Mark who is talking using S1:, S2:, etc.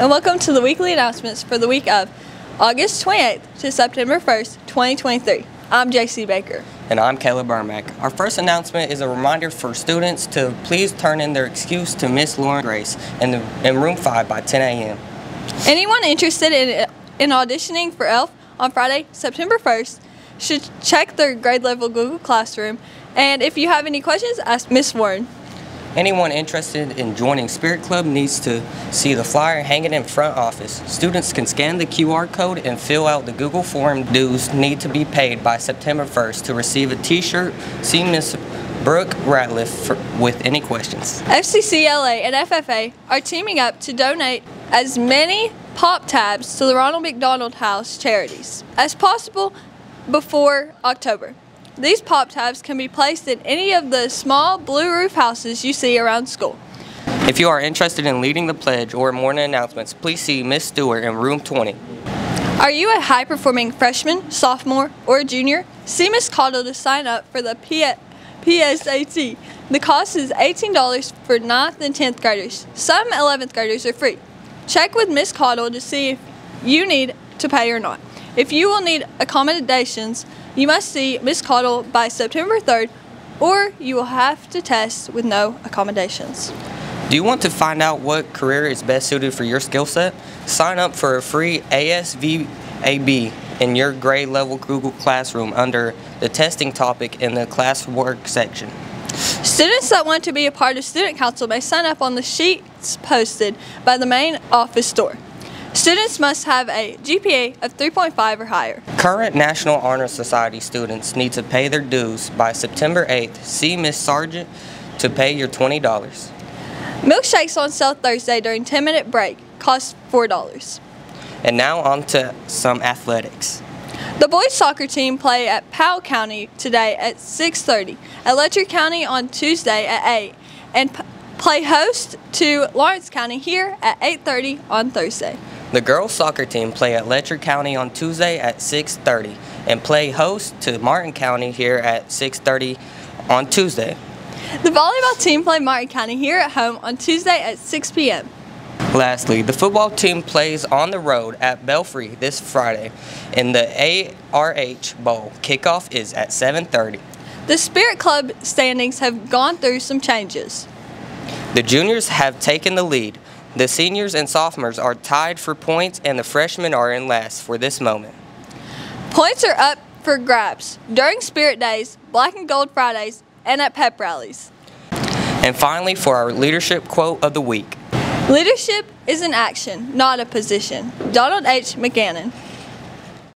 S1: and welcome to the weekly announcements for the week of August 28th to September 1st, 2023. I'm Jacee Baker.
S2: And I'm Caleb Ermac. Our first announcement is a reminder for students to please turn in their excuse to Miss Lauren Grace in, the, in room 5 by 10 a.m.
S1: Anyone interested in, in auditioning for ELF on Friday, September 1st, should check their grade level Google Classroom. And if you have any questions, ask Miss Warren.
S2: Anyone interested in joining Spirit Club needs to see the flyer hanging in front office. Students can scan the QR code and fill out the Google form. Dues need to be paid by September 1st to receive a t-shirt. See Ms. Brooke Ratliff for, with any questions.
S1: FCCLA and FFA are teaming up to donate as many pop tabs to the Ronald McDonald House charities as possible before October. These pop tabs can be placed in any of the small blue roof houses you see around school.
S2: If you are interested in leading the pledge or morning announcements, please see Miss Stewart in room 20.
S1: Are you a high performing freshman, sophomore, or junior? See Miss Caudill to sign up for the P PSAT. The cost is $18 for 9th and 10th graders. Some 11th graders are free. Check with Miss Caudill to see if you need to pay or not. If you will need accommodations, you must see Miss Caudill by September 3rd or you will have to test with no accommodations.
S2: Do you want to find out what career is best suited for your skill set? Sign up for a free ASVAB in your grade level Google Classroom under the testing topic in the classwork section.
S1: Students that want to be a part of Student Council may sign up on the sheets posted by the main office door. Students must have a GPA of 3.5 or higher.
S2: Current National Honor Society students need to pay their dues by September 8th. See Miss Sargent to pay your $20.
S1: Milkshakes on sale Thursday during 10 minute break cost $4.
S2: And now on to some athletics.
S1: The boys soccer team play at Powell County today at 6.30, Electric County on Tuesday at 8, and play host to Lawrence County here at 8.30 on Thursday.
S2: The girls soccer team play at Letcher County on Tuesday at 6.30 and play host to Martin County here at 6.30 on Tuesday.
S1: The volleyball team play Martin County here at home on Tuesday at 6 p.m.
S2: Lastly, the football team plays on the road at Belfry this Friday in the ARH Bowl. Kickoff is at 7.30.
S1: The Spirit Club standings have gone through some changes.
S2: The juniors have taken the lead. The seniors and sophomores are tied for points and the freshmen are in last for this moment.
S1: Points are up for grabs during Spirit Days, Black and Gold Fridays, and at pep rallies.
S2: And finally, for our leadership quote of the week.
S1: Leadership is an action, not a position. Donald H. McGannon.